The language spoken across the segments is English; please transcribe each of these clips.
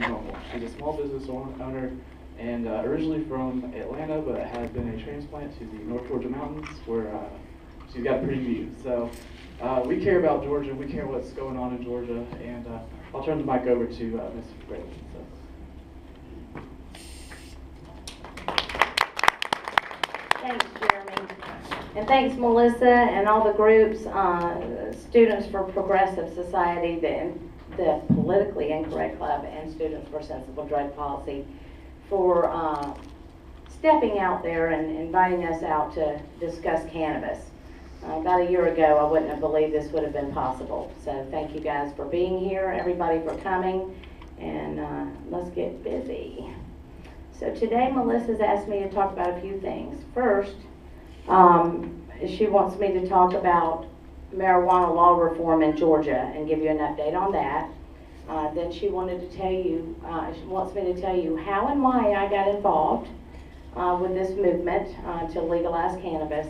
NORML. She's a small business owner and uh, originally from Atlanta, but has been a transplant to the North Georgia mountains where uh, she's got a pretty view. So uh, we care about Georgia. We care what's going on in Georgia, and uh, I'll turn the mic over to uh, Ms. Ravert. So. Thanks, Jeremy. And thanks, Melissa, and all the groups, uh, Students for Progressive Society, the, the Politically Incorrect Club, and Students for Sensible Drug Policy for uh, stepping out there and inviting us out to discuss cannabis. Uh, About a year ago, I wouldn't have believed this would have been possible. So thank you guys for being here, everybody for coming, and uh, let's get busy. So today Melissa's asked me to talk about a few things. First, um, she wants me to talk about marijuana law reform in Georgia and give you an update on that. Uh, then she wanted to tell you, uh, she wants me to tell you how and why I got involved uh, with this movement uh, to legalize cannabis.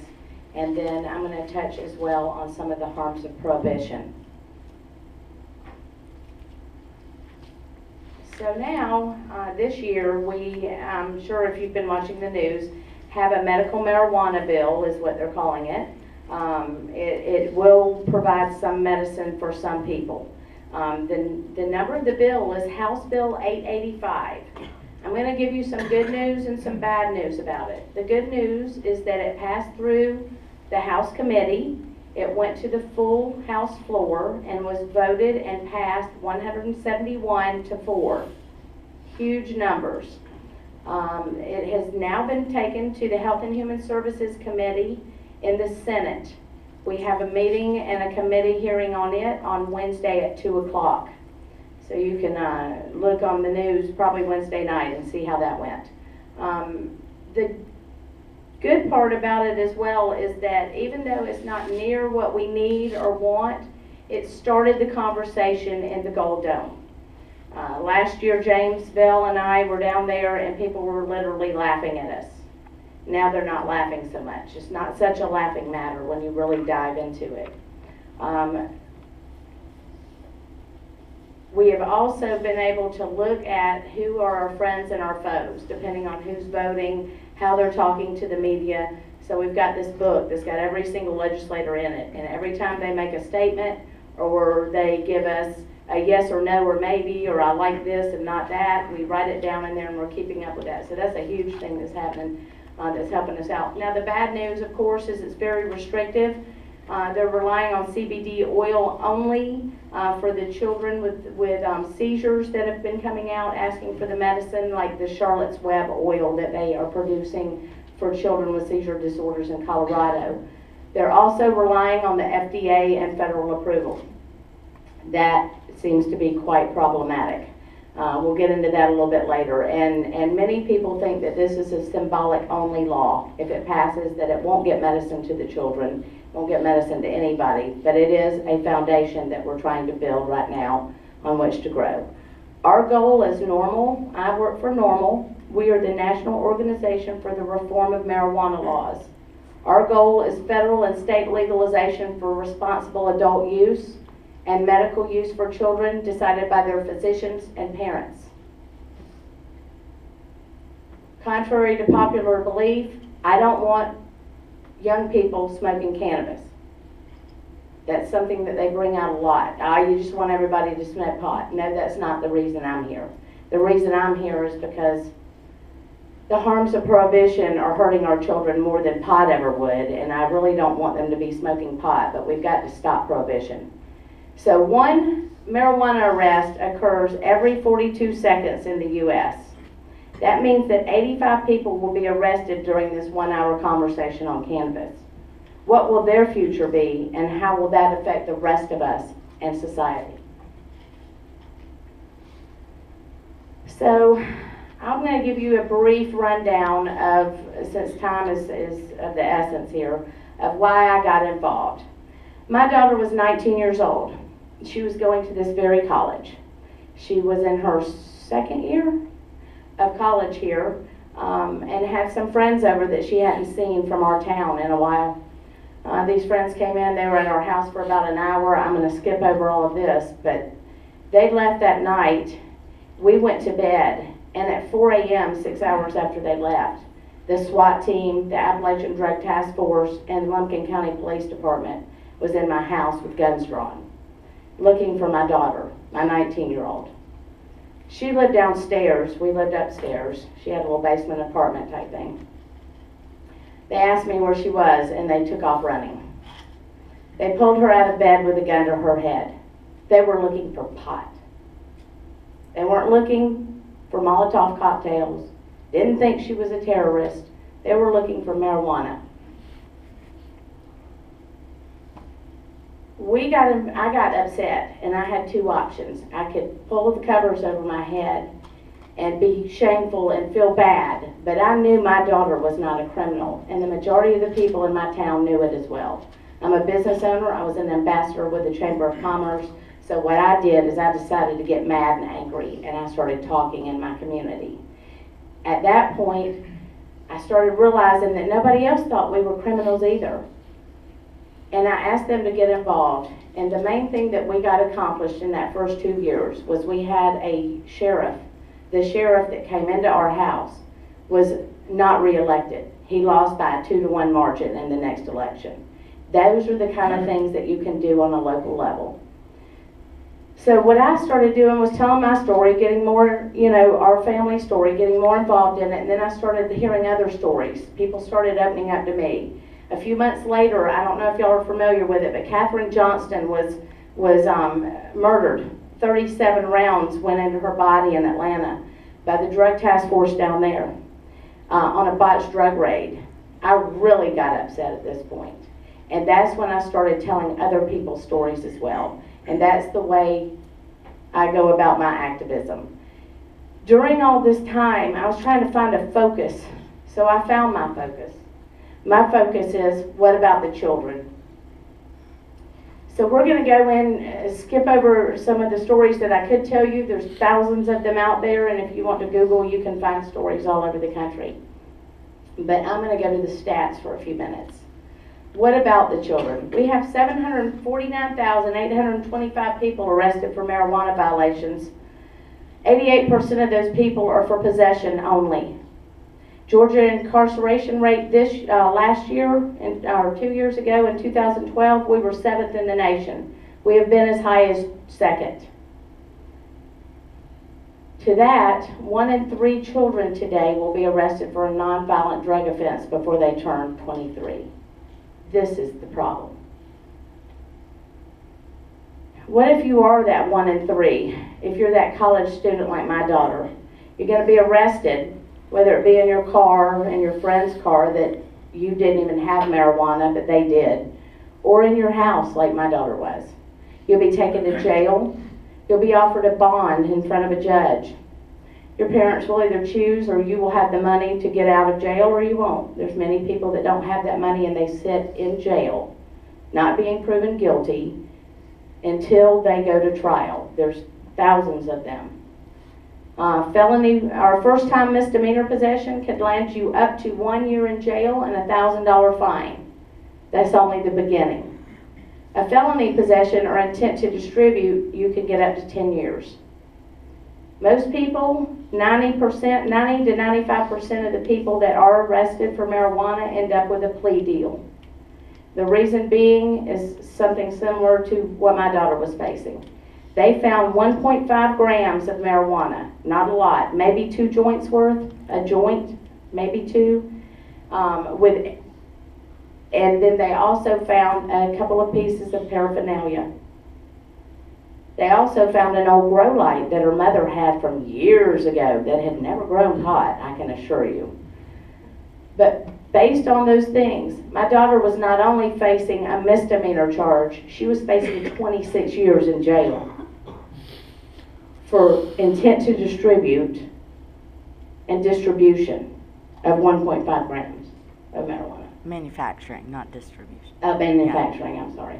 And then I'm going to touch as well on some of the harms of prohibition. So now, uh, this year, we, I'm sure if you've been watching the news, have a medical marijuana bill, is what they're calling it. Um, it, it will provide some medicine for some people. Um, the, the number of the bill is House Bill 885. I'm going to give you some good news and some bad news about it. The good news is that it passed through the House committee. It went to the full House floor and was voted and passed 171 to 4. Huge numbers. Um, it has now been taken to the Health and Human Services Committee in the Senate. We have a meeting and a committee hearing on it on Wednesday at 2 o'clock. So you can uh, look on the news probably Wednesday night and see how that went. Um, the good part about it as well is that even though it's not near what we need or want, it started the conversation in the Gold Dome. Uh, last year, James Bell and I were down there, and people were literally laughing at us. Now they're not laughing so much. It's not such a laughing matter when you really dive into it. Um, we have also been able to look at who are our friends and our foes, depending on who's voting, how they're talking to the media. So we've got this book that's got every single legislator in it, and every time they make a statement or they give us a yes or no or maybe or I like this and not that, we write it down in there and we're keeping up with that. So that's a huge thing that's happening, uh, that's helping us out. Now the bad news, of course, is it's very restrictive. Uh, they're relying on CBD oil only uh, for the children with, with um, seizures that have been coming out asking for the medicine, like the Charlotte's Web oil that they are producing for children with seizure disorders in Colorado. They're also relying on the FDA and federal approval. That seems to be quite problematic. Uh, we'll get into that a little bit later. And, and many people think that this is a symbolic only law. If it passes, that it won't get medicine to the children, won't get medicine to anybody. But it is a foundation that we're trying to build right now on which to grow. Our goal is NORML. I work for NORML. We are the National Organization for the Reform of Marijuana Laws. Our goal is federal and state legalization for responsible adult use and medical use for children decided by their physicians and parents. Contrary to popular belief, I don't want young people smoking cannabis. That's something that they bring out a lot. Ah, you just want everybody to smoke pot. No, that's not the reason I'm here. The reason I'm here is because the harms of prohibition are hurting our children more than pot ever would, and I really don't want them to be smoking pot, but we've got to stop prohibition. So one marijuana arrest occurs every 42 seconds in the U.S. That means that 85 people will be arrested during this one hour conversation on cannabis. What will their future be, and how will that affect the rest of us and society? So, I'm going to give you a brief rundown of, since time is, is of the essence here, of why I got involved. My daughter was 19 years old. She was going to this very college. She was in her second year of college here um, and had some friends over that she hadn't seen from our town in a while. Uh, these friends came in, they were at our house for about an hour. I'm going to skip over all of this, but they left that night we went to bed, and at 4 a.m., six hours after they left, the SWAT team, the Appalachian Drug Task Force, and Lumpkin County Police Department was in my house with guns drawn, looking for my daughter, my 19-year-old. She lived downstairs, we lived upstairs. She had a little basement apartment type thing. They asked me where she was, and they took off running. They pulled her out of bed with a gun to her head. They were looking for pot. They weren't looking for Molotov cocktails, didn't think she was a terrorist. They were looking for marijuana. We got, I got upset, and I had two options. I could pull the covers over my head and be shameful and feel bad, but I knew my daughter was not a criminal, and the majority of the people in my town knew it as well. I'm a business owner, I was an ambassador with the Chamber of Commerce, so what I did is I decided to get mad and angry, and I started talking in my community. At that point, I started realizing that nobody else thought we were criminals either. And I asked them to get involved. And the main thing that we got accomplished in that first two years was we had a sheriff. The sheriff that came into our house was not reelected. He lost by a two to one margin in the next election. Those are the kind of mm-hmm. things that you can do on a local level. So what I started doing was telling my story, getting more, you know, our family story, getting more involved in it, and then I started hearing other stories. People started opening up to me. A few months later, I don't know if y'all are familiar with it, but Kathryn Johnston was was um, murdered. 37 rounds went into her body in Atlanta by the drug task force down there uh, on a botched drug raid. I really got upset at this point. And that's when I started telling other people's stories as well. And that's the way I go about my activism. During all this time, I was trying to find a focus. So I found my focus. My focus is what about the children? So we're going to go in, uh, skip over some of the stories that I could tell you. There's thousands of them out there, and if you want to Google, you can find stories all over the country. But I'm going to go to the stats for a few minutes. What about the children? We have 749,825 people arrested for marijuana violations. 88% of those people are for possession only. Georgia incarceration rate this uh, last year, or two years ago in 2012, we were seventh in the nation. We have been as high as second. To that, one in three children today will be arrested for a nonviolent drug offense before they turn 23. This is the problem. What if you are that one in three? If you're that college student like my daughter, you're going to be arrested, whether it be in your car, in your friend's car that you didn't even have marijuana, but they did, or in your house like my daughter was. You'll be taken to jail. You'll be offered a bond in front of a judge. Your parents will either choose or you will have the money to get out of jail or you won't. There's many people that don't have that money and they sit in jail, not being proven guilty until they go to trial. There's thousands of them. Uh, felony, our first time misdemeanor possession could land you up to one year in jail and a thousand dollar fine. That's only the beginning. A felony possession or intent to distribute, you could get up to 10 years. Most people, 90%, 90 to 95% of the people that are arrested for marijuana end up with a plea deal. The reason being is something similar to what my daughter was facing. They found 1.5 grams of marijuana, not a lot, maybe two joints worth, a joint, maybe two, um, with, and then they also found a couple of pieces of paraphernalia. They also found an old grow light that her mother had from years ago that had never grown hot, I can assure you. But based on those things, my daughter was not only facing a misdemeanor charge, she was facing 26 years in jail for intent to distribute and distribution of 1.5 grams of marijuana. Manufacturing, not distribution. Uh, manufacturing, I'm sorry.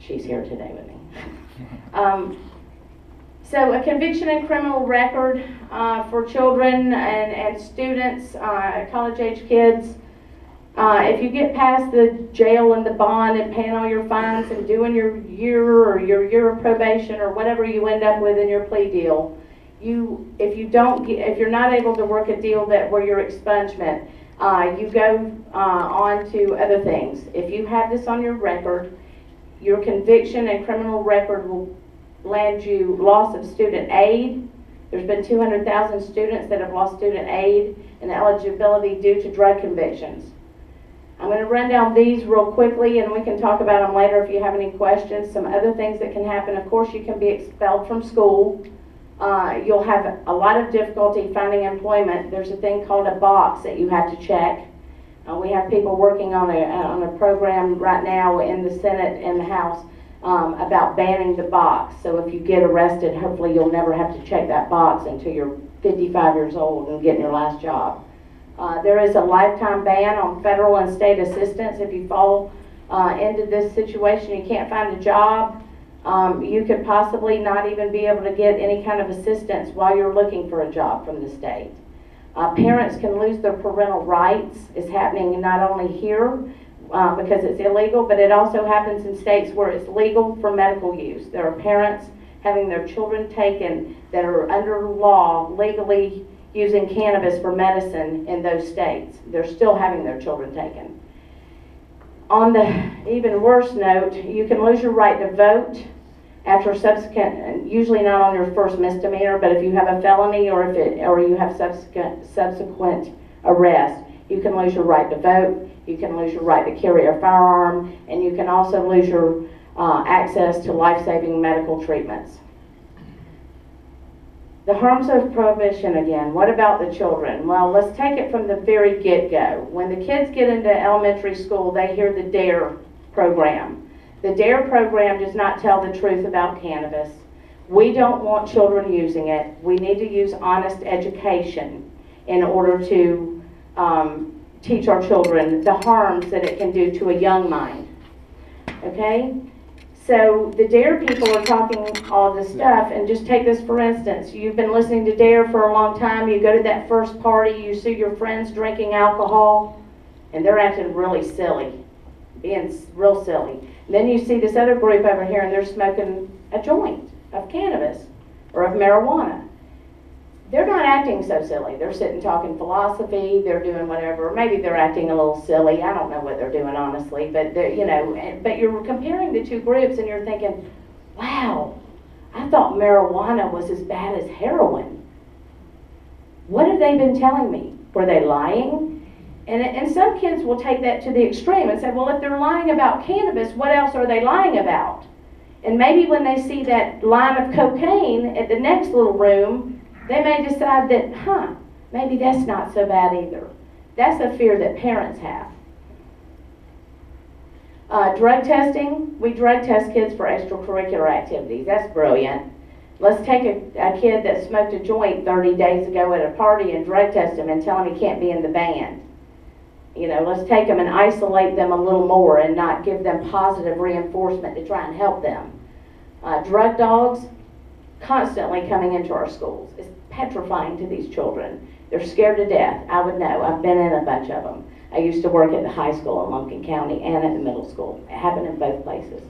She's here today with me. Um, so a conviction and criminal record uh, for children and, and students, uh, college-age kids. Uh, if you get past the jail and the bond and paying all your fines and doing your year or your year of probation or whatever you end up with in your plea deal, you, if you don't, get- if you're not able to work a deal that, where you're expungement, uh, you go, uh, on to other things. If you have this on your record, your conviction and criminal record will land you loss of student aid. There's been two hundred thousand students that have lost student aid and eligibility due to drug convictions. I'm gonna run down these real quickly and we can talk about them later if you have any questions. Some other things that can happen, of course, you can be expelled from school. Uh, you'll have a lot of difficulty finding employment. There's a thing called a box that you have to check. Uh, we have people working on a, on a program right now in the Senate and the House um, about banning the box. So if you get arrested, hopefully you'll never have to check that box until you're 55 years old and getting your last job. Uh, there is a lifetime ban on federal and state assistance. If you fall uh, into this situation, you can't find a job, um, you could possibly not even be able to get any kind of assistance while you're looking for a job from the state. Uh, parents can lose their parental rights. It's happening not only here uh, because it's illegal, but it also happens in states where it's legal for medical use. There are parents having their children taken that are under law legally using cannabis for medicine in those states. They're still having their children taken. On the even worse note, you can lose your right to vote after subsequent, usually not on your first misdemeanor, but if you have a felony or if it, or you have subsequent, subsequent arrest, you can lose your right to vote, you can lose your right to carry a firearm, and you can also lose your uh, access to life-saving medical treatments. The harms of prohibition again. What about the children? Well, let's take it from the very get-go. When the kids get into elementary school, they hear the DARE program. The DARE program does not tell the truth about cannabis. We don't want children using it. We need to use honest education in order to um, teach our children the harms that it can do to a young mind. Okay? So the DARE people are talking all this stuff, and just take this for instance. You've been listening to DARE for a long time. You go to that first party, you see your friends drinking alcohol, and they're acting really silly, being real silly. Then you see this other group over here, and they're smoking a joint of cannabis or of marijuana. They're not acting so silly. They're sitting talking philosophy. They're doing whatever. Maybe they're acting a little silly. I don't know what they're doing honestly, but you know. But you're comparing the two groups, and you're thinking, "Wow, I thought marijuana was as bad as heroin. What have they been telling me? Were they lying?" And, and some kids will take that to the extreme and say, well, if they're lying about cannabis, what else are they lying about? And maybe when they see that line of cocaine at the next little room, they may decide that, huh, maybe that's not so bad either. That's a fear that parents have. Uh, drug testing, we drug test kids for extracurricular activities. That's brilliant. Let's take a, a kid that smoked a joint 30 days ago at a party and drug test him and tell him he can't be in the band. You know, let's take them and isolate them a little more and not give them positive reinforcement to try and help them. Uh, drug dogs, constantly coming into our schools. It's petrifying to these children. They're scared to death. I would know. I've been in a bunch of them. I used to work at the high school in Lumpkin County and at the middle school. It happened in both places.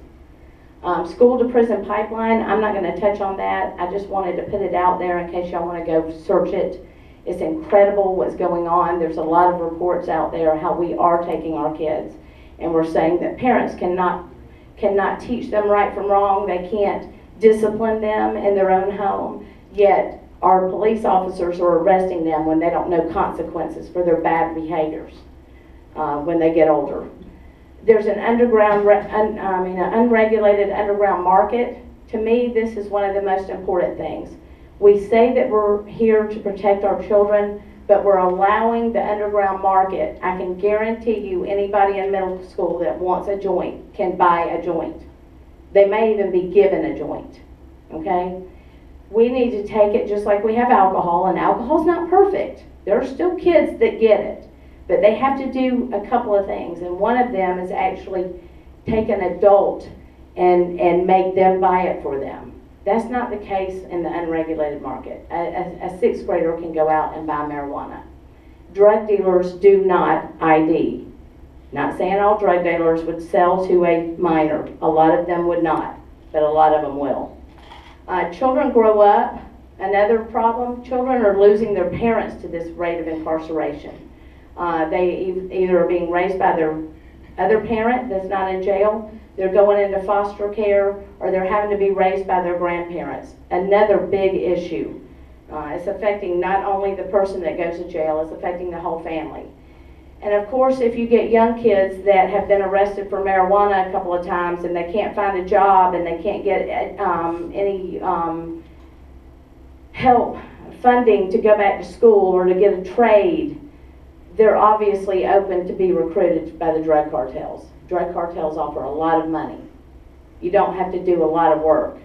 Um, school to prison pipeline, I'm not going to touch on that. I just wanted to put it out there in case y'all want to go search it. It's incredible what's going on. There's a lot of reports out there how we are taking our kids. And we're saying that parents cannot, cannot teach them right from wrong. They can't discipline them in their own home. Yet our police officers are arresting them when they don't know consequences for their bad behaviors uh, when they get older. There's an underground, un, I mean, an unregulated underground market. To me, this is one of the most important things. We say that we're here to protect our children, but we're allowing the underground market. I can guarantee you, anybody in middle school that wants a joint can buy a joint. They may even be given a joint, okay? We need to take it just like we have alcohol, and alcohol's not perfect. There are still kids that get it, but they have to do a couple of things, and one of them is actually take an adult and, and make them buy it for them. That's not the case in the unregulated market. A, a, a sixth grader can go out and buy marijuana. Drug dealers do not ID. Not saying all drug dealers would sell to a minor. A lot of them would not, but a lot of them will. Uh, children grow up Another problem, children are losing their parents to this rate of incarceration. Uh, they either are being raised by their other parent that's not in jail, they're going into foster care, or they're having to be raised by their grandparents. Another big issue. Uh, it's affecting not only the person that goes to jail, it's affecting the whole family. And of course, if you get young kids that have been arrested for marijuana a couple of times and they can't find a job and they can't get um, any um, help, funding to go back to school or to get a trade, they're obviously open to be recruited by the drug cartels. Drug cartels offer a lot of money. You don't have to do a lot of work.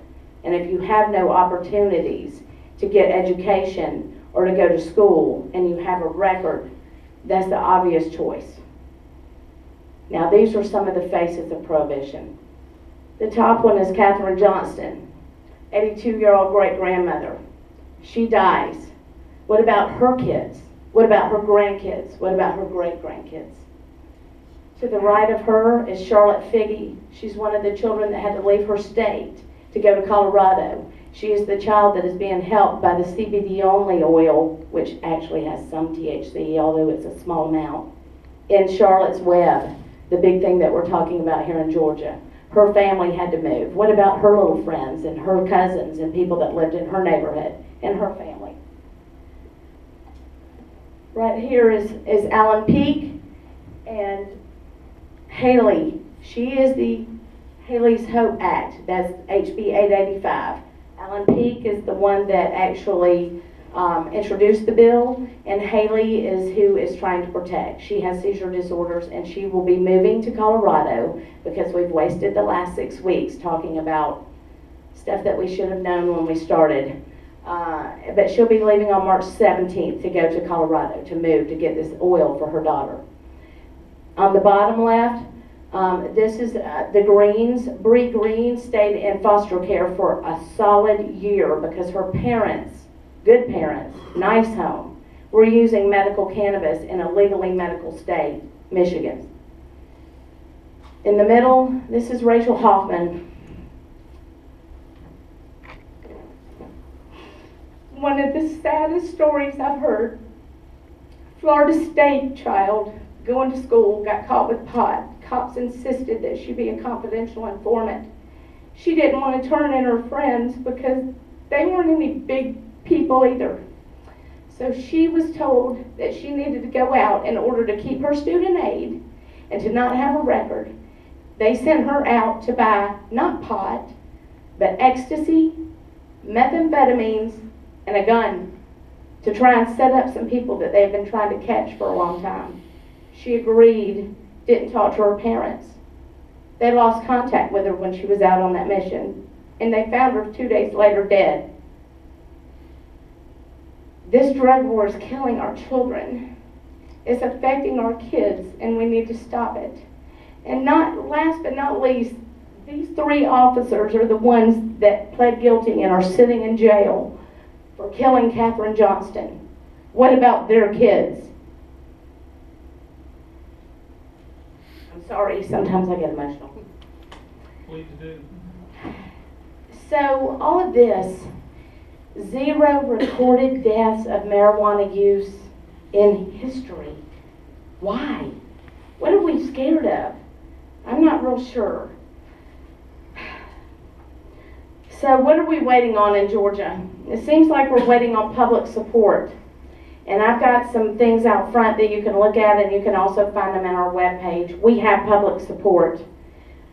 And if you have no opportunities to get education or to go to school and you have a record, that's the obvious choice. Now, these are some of the faces of prohibition. The top one is Kathryn Johnston, 82 year old great grandmother. She dies. What about her kids? What about her grandkids? What about her great grandkids? To the right of her is Charlotte Figi. She's one of the children that had to leave her state to go to Colorado. She is the child that is being helped by the CBD only oil, which actually has some THC, although it's a small amount, in Charlotte's Web, the big thing that we're talking about here in Georgia. Her family had to move. What about her little friends and her cousins and people that lived in her neighborhood and her family? Right here is, is Allen Peake and Haleigh. She is the Haleigh's Hope Act. That's HB 885. Allen Peake is the one that actually um, introduced the bill, and Haleigh is who is trying to protect. She has seizure disorders, and she will be moving to Colorado because we've wasted the last six weeks talking about stuff that we should have known when we started. Uh, but she'll be leaving on March 17th to go to Colorado to move to get this oil for her daughter. On the bottom left, um, this is uh, the Greens. Bree Green stayed in foster care for a solid year because her parents, good parents, nice home, were using medical cannabis in a legally medical state, Michigan. In the middle, this is Rachel Hoffman. One of the saddest stories I've heard. Florida State child going to school got caught with pot. Cops insisted that she be a confidential informant. She didn't want to turn in her friends because they weren't any big people either. So she was told that she needed to go out in order to keep her student aid and to not have a record. They sent her out to buy not pot, but ecstasy, methamphetamines, and a gun to try and set up some people that they've been trying to catch for a long time. She agreed, didn't talk to her parents. They lost contact with her when she was out on that mission, and they found her two days later dead. This drug war is killing our children. It's affecting our kids, and we need to stop it. And not last but not least, these three officers are the ones that pled guilty and are sitting in jail for killing Kathryn Johnston. What about their kids? Sorry, sometimes I get emotional. Please do. So, all of this, zero recorded deaths of marijuana use in history. Why? What are we scared of? I'm not real sure. So, what are we waiting on in Georgia? It seems like we're waiting on public support. And I've got some things out front that you can look at, and you can also find them on our webpage. We have public support.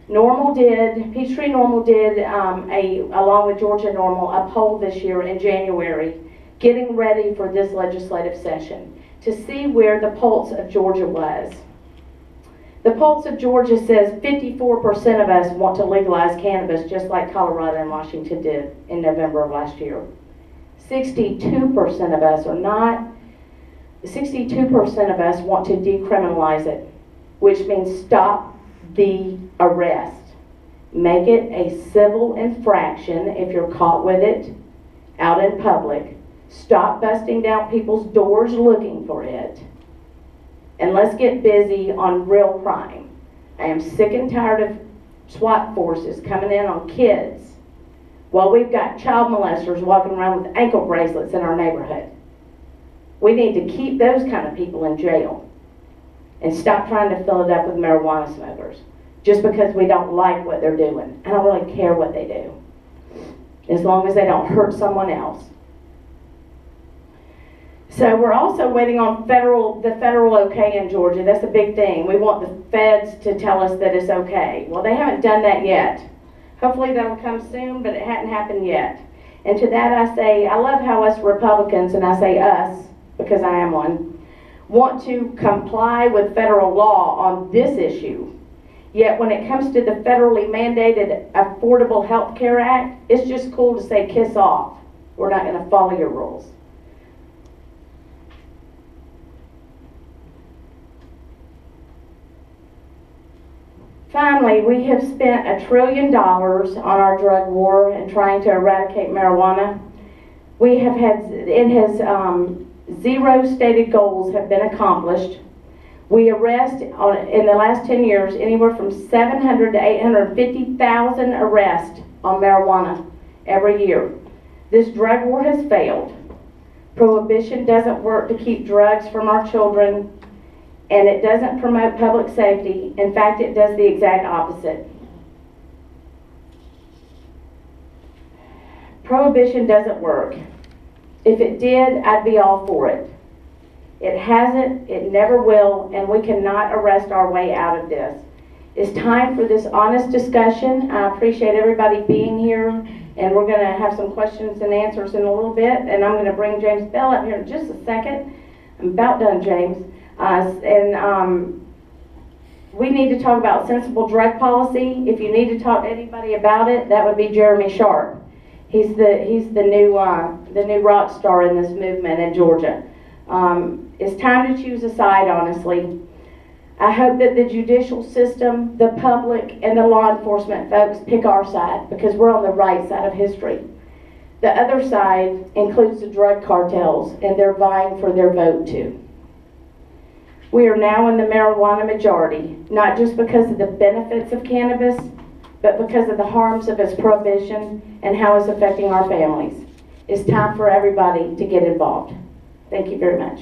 NORML did, Peachtree NORML did um, a, along with Georgia NORML, a poll this year in January, getting ready for this legislative session to see where the pulse of Georgia was. The pulse of Georgia says 54% of us want to legalize cannabis just like Colorado and Washington did in November of last year. 62% of us are not. 62% of us want to decriminalize it, which means stop the arrest. Make it a civil infraction if you're caught with it out in public. Stop busting down people's doors looking for it. And let's get busy on real crime. I am sick and tired of SWAT forces coming in on kids while we've got child molesters walking around with ankle bracelets in our neighborhood. We need to keep those kind of people in jail and stop trying to fill it up with marijuana smokers just because we don't like what they're doing. I don't really care what they do, as long as they don't hurt someone else. So we're also waiting on federal, the federal okay in Georgia. That's a big thing. We want the feds to tell us that it's okay. Well, they haven't done that yet. Hopefully that'll come soon, but it hadn't happened yet. And to that I say, I love how us Republicans, and I say us because I am one, want to comply with federal law on this issue. Yet when it comes to the federally mandated Affordable Health Care Act, it's just cool to say kiss off. We're not going to follow your rules. Finally, we have spent a trillion dollars on our drug war and trying to eradicate marijuana. We have had, it has, um, zero stated goals have been accomplished. We arrest, on, in the last ten years, anywhere from seven hundred to eight hundred fifty thousand arrests on marijuana every year. This drug war has failed. Prohibition doesn't work to keep drugs from our children, and it doesn't promote public safety. In fact, it does the exact opposite. Prohibition doesn't work. If it did, I'd be all for it. It hasn't, it never will, and we cannot arrest our way out of this. It's time for this honest discussion. I appreciate everybody being here, and we're gonna have some questions and answers in a little bit, and I'm gonna bring James Bell up here in just a second. I'm about done, James. Uh, and, um, we need to talk about sensible drug policy. If you need to talk to anybody about it, that would be Jeremy Sharp. He's the, he's the new, uh, the new rock star in this movement in Georgia. Um, it's time to choose a side, honestly. I hope that the judicial system, the public, and the law enforcement folks pick our side because we're on the right side of history. The other side includes the drug cartels, and they're vying for their vote too. We are now in the marijuana majority, not just because of the benefits of cannabis, but because of the harms of its prohibition and how it's affecting our families. It's time for everybody to get involved. Thank you very much.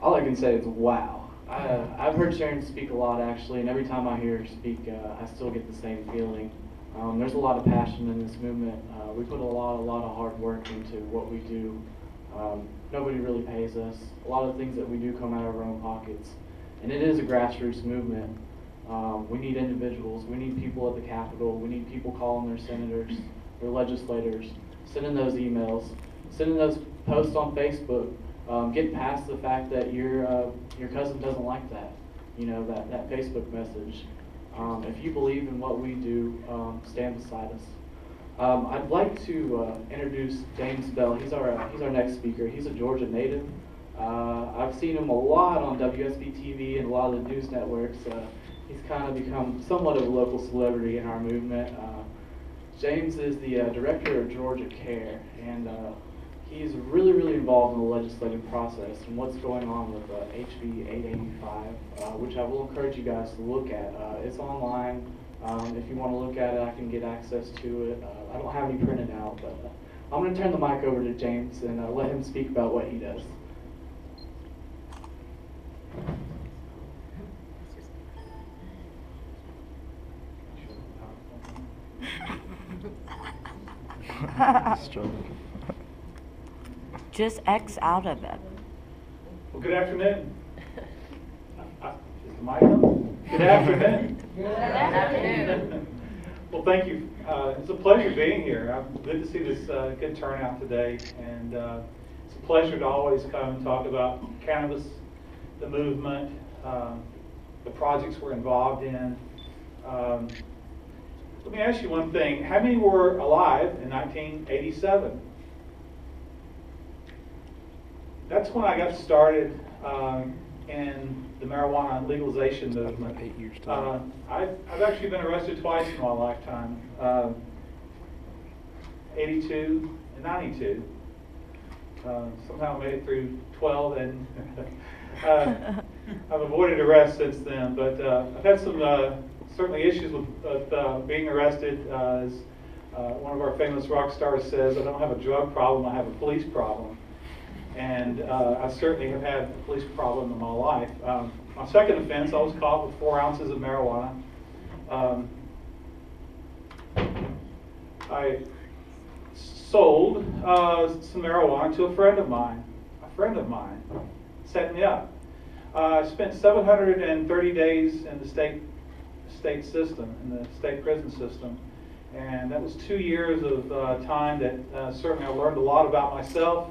All I can say is wow. Uh, I've heard Sharon speak a lot actually, and every time I hear her speak, uh, I still get the same feeling. Um, there's a lot of passion in this movement. Uh, we put a lot, a lot of hard work into what we do. Um, nobody really pays us. A lot of things that we do come out of our own pockets, and it is a grassroots movement. Um, we need individuals. We need people at the Capitol. We need people calling their senators, their legislators, sending those emails, sending those posts on Facebook. Um, get past the fact that your uh, your cousin doesn't like that, you know, that, that Facebook message. Um, if you believe in what we do, um, stand beside us. Um, I'd like to uh, introduce James Bell. He's our uh, he's our next speaker. He's a Georgia native. Uh, I've seen him a lot on WSB TV and a lot of the news networks. Uh, he's kind of become somewhat of a local celebrity in our movement. Uh, James is the uh, director of Georgia Care, and he's really, really involved in the legislative process and what's going on with HB 885, uh, which I will encourage you guys to look at. It's online. Um, if you want to look at it, I can get access to it. Uh, I don't have any printed out, but uh, I'm going to turn the mic over to James and uh, let him speak about what he does. Just X out of it. Well, good afternoon. Uh, Is the mic on? Good afternoon. Good afternoon. Well, thank you. Uh, It's a pleasure being here. I'm Good to see this uh, good turnout today. And uh, it's a pleasure to always come and talk about cannabis, the movement, um, the projects we're involved in. Um, Let me ask you one thing. How many were alive in 1987? That's when I got started um, in the marijuana legalization movement. eight years Uh, I've, I've actually been arrested twice in my lifetime, uh, 82 and 92. Uh, somehow made it through 12 and uh, I've avoided arrest since then. But uh, I've had some uh, certainly issues with, with uh, being arrested. Uh, as uh, one of our famous rock stars says, I don't have a drug problem, I have a police problem. And uh, I certainly have had a police problem in my life. Um, my second offense, I was caught with four ounces of marijuana. Um, I sold uh, some marijuana to a friend of mine. A friend of mine set me up. Uh, I spent 730 days in the state state system, in the state prison system, and that was two years of uh, time that uh, certainly I learned a lot about myself.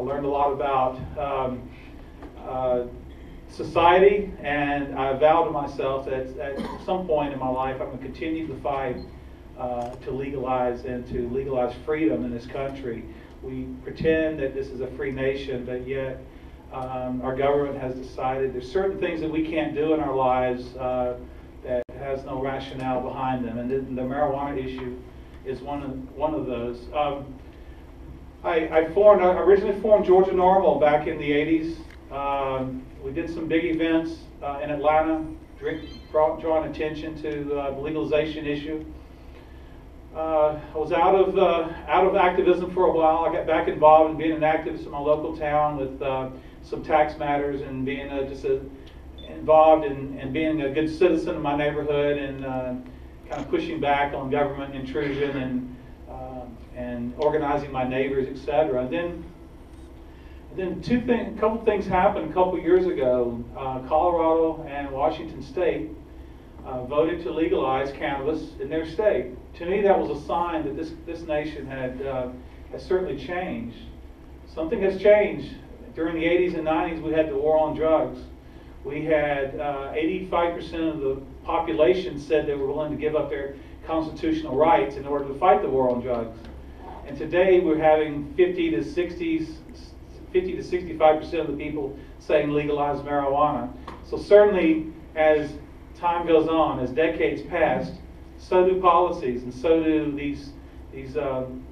I learned a lot about um, uh, society, and I vowed to myself that at some point in my life I'm going to continue the fight uh, to legalize and to legalize freedom in this country. We pretend that this is a free nation, but yet um, our government has decided there's certain things that we can't do in our lives uh, that has no rationale behind them, and the, the marijuana issue is one of one of those. Um, I, I formed, I originally formed Georgia NORML back in the 80s. Um, we did some big events uh, in Atlanta, brought, drawing attention to uh, the legalization issue. Uh, I was out of uh, out of activism for a while. I got back involved in being an activist in my local town with uh, some tax matters and being a, just a, involved in, in being a good citizen in my neighborhood and uh, kind of pushing back on government intrusion and um, and organizing my neighbors, etc. And then and then two things, a couple things happened a couple years ago. Uh, Colorado and Washington State uh, voted to legalize cannabis in their state. To me, that was a sign that this this nation had uh, has certainly changed. Something has changed. During the 80s and 90s, we had the war on drugs. We had 85% uh, of the population said they were willing to give up their constitutional rights in order to fight the war on drugs. And today, we're having 50 to 60s 50 to 65 percent of the people saying legalize marijuana. So certainly, as time goes on, as decades pass, so do policies, and so do these these um,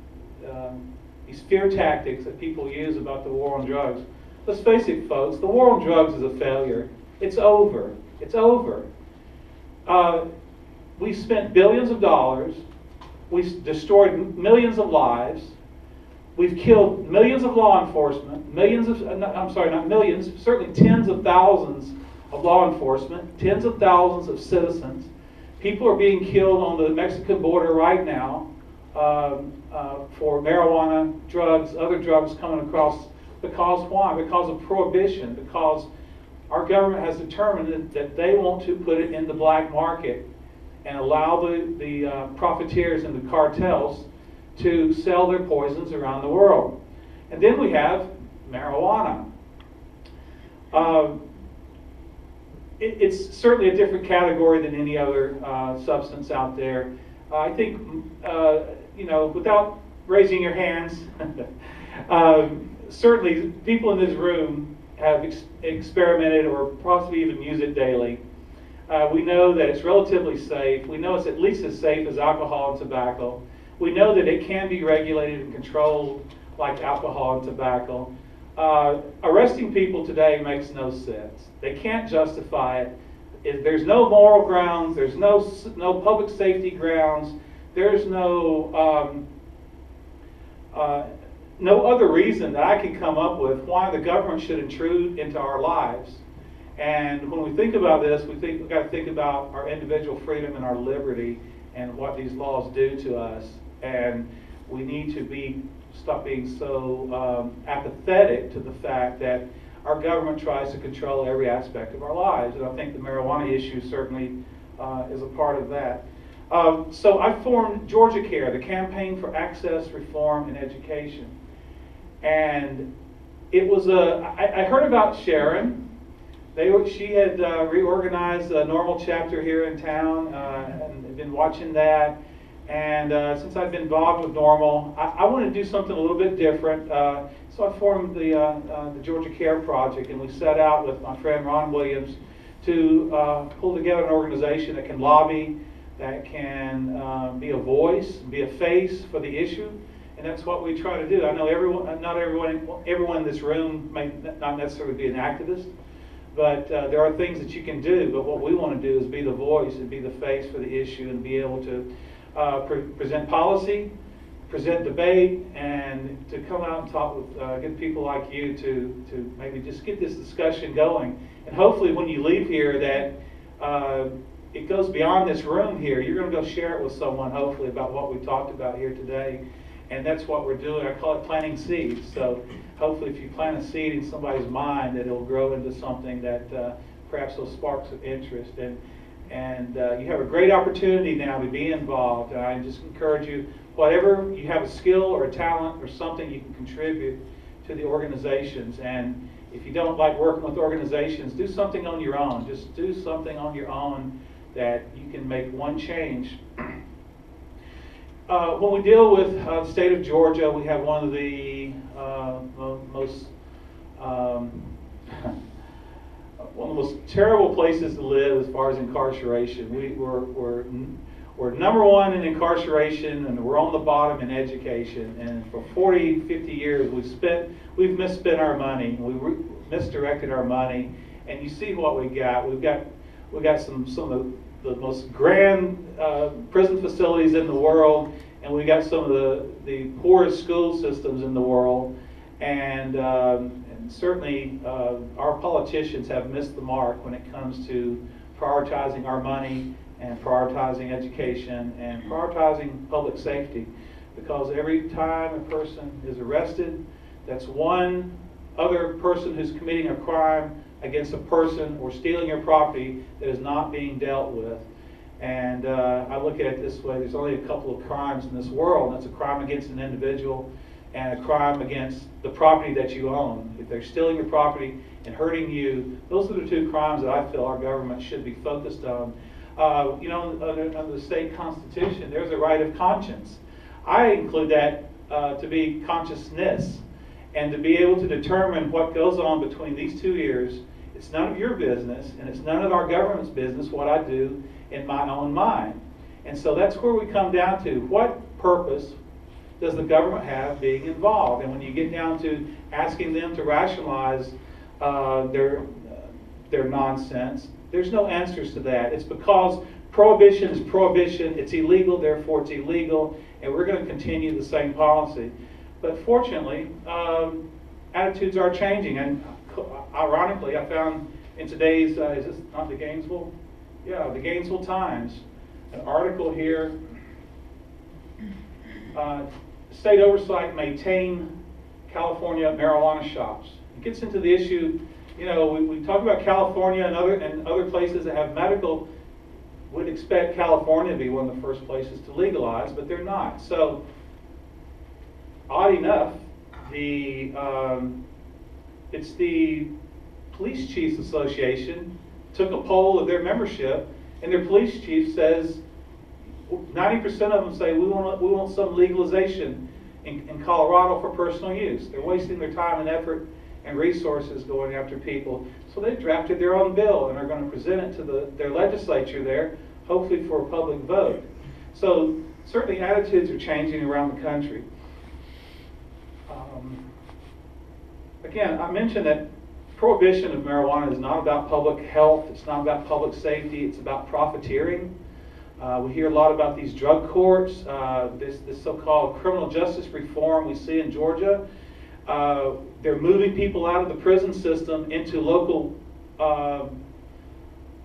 um, these fear tactics that people use about the war on drugs. Let's face it, folks, the war on drugs is a failure. It's over. It's over. Uh, we spent billions of dollars. We've destroyed millions of lives. We've killed millions of law enforcement, millions of, uh, I'm sorry, not millions, certainly tens of thousands of law enforcement, tens of thousands of citizens. People are being killed on the Mexican border right now um, uh, for marijuana, drugs, other drugs coming across. Because why? Because of prohibition, because our government has determined that they want to put it in the black market and allow the, the uh, profiteers and the cartels to sell their poisons around the world. And then we have marijuana. Um, it, it's certainly a different category than any other uh, substance out there. Uh, I think, uh, you know, without raising your hands, um, certainly people in this room have ex- experimented or possibly even use it daily. Uh, we know that it's relatively safe. We know it's at least as safe as alcohol and tobacco. We know that it can be regulated and controlled like alcohol and tobacco. Uh, arresting people today makes no sense. They can't justify it. If there's no moral grounds, there's no, no public safety grounds, there's no, um, uh, no other reason that I can come up with why the government should intrude into our lives. And when we think about this, we think we've got to think about our individual freedom and our liberty and what these laws do to us and we need to be stop being so um, apathetic to the fact that our government tries to control every aspect of our lives, and I think the marijuana issue certainly uh, is a part of that. Um, so I formed Georgia Care, the Campaign for Access, Reform, and Education, and it was a. I, I heard about Sharon. They, she had uh, reorganized a NORML chapter here in town, uh, and been watching that. And uh, since I've been involved with NORML, I, I want to do something a little bit different. Uh, so I formed the, uh, uh, the Georgia Care Project, and we set out with my friend Ron Williams to pull together an organization that can lobby, that can be a voice, be a face for the issue, And that's what we try to do. I know everyone, not everyone, everyone in this room may not necessarily be an activist, but uh, there are things that you can do. But what we want to do is be the voice and be the face for the issue and be able to uh, pre- present policy, present debate, and to come out and talk with uh, good people like you to, to maybe just get this discussion going. And hopefully, when you leave here, that uh, it goes beyond this room here. You're going to go share it with someone, hopefully, about what we talked about here today. And that's what we're doing. I call it planting seeds. So hopefully, if you plant a seed in somebody's mind, that it'll grow into something that uh, perhaps will spark some interest. And and uh, you have a great opportunity now to be involved. And I just encourage you, whatever you have a skill or a talent or something you can contribute to the organizations. And if you don't like working with organizations, do something on your own. Just do something on your own that you can make one change. Uh, when we deal with uh, the state of Georgia, we have one of the uh, most um, one of the most terrible places to live as far as incarceration. We, we're, we're, we're number one in incarceration and we're on the bottom in education. And for 40, 50 years, we've spent, we've misspent our money. We re- misdirected our money. And you see what we got. We've got, we got some, some of the, the most grand uh, prison facilities in the world. And we got some of the, the poorest school systems in the world. And, um, and certainly uh, our politicians have missed the mark when it comes to prioritizing our money and prioritizing education and prioritizing public safety. Because every time a person is arrested, that's one other person who's committing a crime against a person or stealing your property that is not being dealt with. And uh, I look at it this way there's only a couple of crimes in this world. That's a crime against an individual and a crime against the property that you own. If they're stealing your property and hurting you, those are the two crimes that I feel our government should be focused on. Uh, you know, under, under, the state constitution, there's a right of conscience. I include that uh, to be consciousness and to be able to determine what goes on between these two ears. It's none of your business, and it's none of our government's business what I do in my own mind. And so that's where we come down to what purpose, does the government have being involved? And when you get down to asking them to rationalize uh, their, their nonsense, there's no answers to that. It's because prohibition is prohibition, it's illegal, therefore it's illegal, and we're going to continue the same policy. But fortunately, um, attitudes are changing. And ironically, I found in today's, uh, is this not the Gainesville? Yeah, the Gainesville Times, an article here. Uh, state oversight maintain California marijuana shops. It gets into the issue, you know, we, we talk about California and other and other places that have medical. Would expect California to be one of the first places to legalize, but they're not. So, odd enough, the um, it's the Police Chiefs Association took a poll of their membership, and their police chief says 90% of them say we want, we want some legalization in, in Colorado for personal use. They're wasting their time and effort and resources going after people. So they drafted their own bill and are going to present it to the, their legislature there, hopefully for a public vote. So certainly attitudes are changing around the country. Um, again, I mentioned that prohibition of marijuana is not about public health, it's not about public safety, it's about profiteering. Uh, we hear a lot about these drug courts, uh, this, this so-called criminal justice reform we see in Georgia. Uh, they're moving people out of the prison system into local um,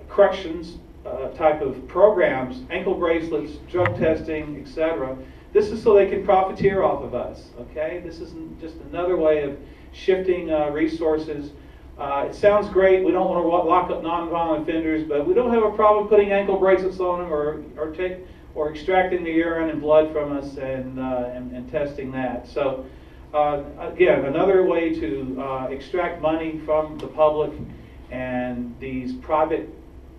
corrections uh, type of programs, ankle bracelets, drug testing, etc. This is so they can profiteer off of us. Okay, this isn't just another way of shifting uh, resources uh, it sounds great. We don't want to lock up nonviolent offenders, but we don't have a problem putting ankle bracelets on them or, or, take, or extracting the urine and blood from us and, uh, and, and, testing that. So, uh, again, another way to uh, extract money from the public and these private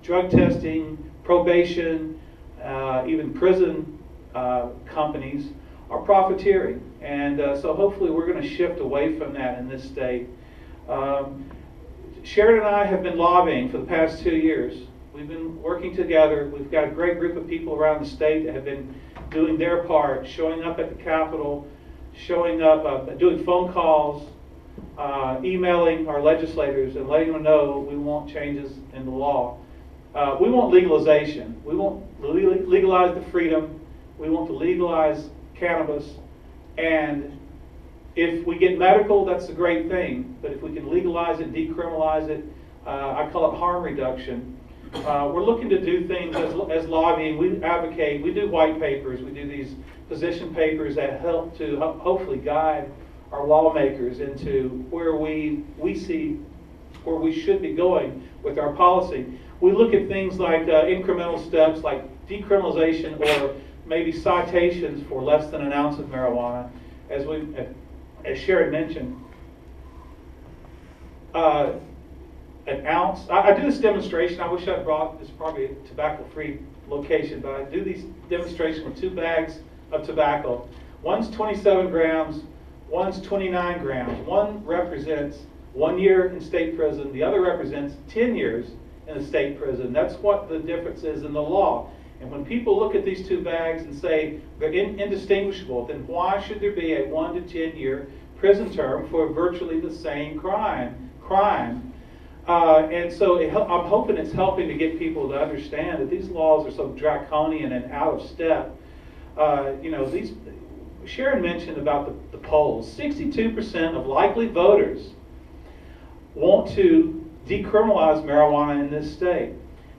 drug testing, probation, uh, even prison uh, companies are profiteering. And so, hopefully, we're going to shift away from that in this state. Um, Sharon and I have been lobbying for the past two years. We've been working together. We've got a great group of people around the state that have been doing their part, showing up at the Capitol, showing up, uh, doing phone calls, uh, emailing our legislators and letting them know we want changes in the law. Uh, we want legalization. We want legalize the freedom. We want to legalize cannabis. And if we get medical, that's a great thing. But if we can legalize it, decriminalize it, uh, I call it harm reduction. Uh, we're looking to do things as, as lobbying. We advocate. We do white papers. We do these position papers that help to ho- hopefully guide our lawmakers into where we we see where we should be going with our policy. We look at things like uh, incremental steps, like decriminalization or maybe citations for less than an ounce of marijuana, as we as Sharon mentioned. Uh, an ounce. I, I do this demonstration. I wish I brought this probably a tobacco-free location, but I do these demonstrations with two bags of tobacco. One's 27 grams, one's 29 grams. One represents one year in state prison. The other represents 10 years in a state prison. That's what the difference is in the law. And when people look at these two bags and say they're in, indistinguishable, then why should there be a one to 10 year prison term for virtually the same crime? Crime. Uh, and so it, I'm hoping it's helping to get people to understand that these laws are so draconian and out of step. Uh, you know, these. Sharon mentioned about the, the polls. 62% of likely voters want to decriminalize marijuana in this state.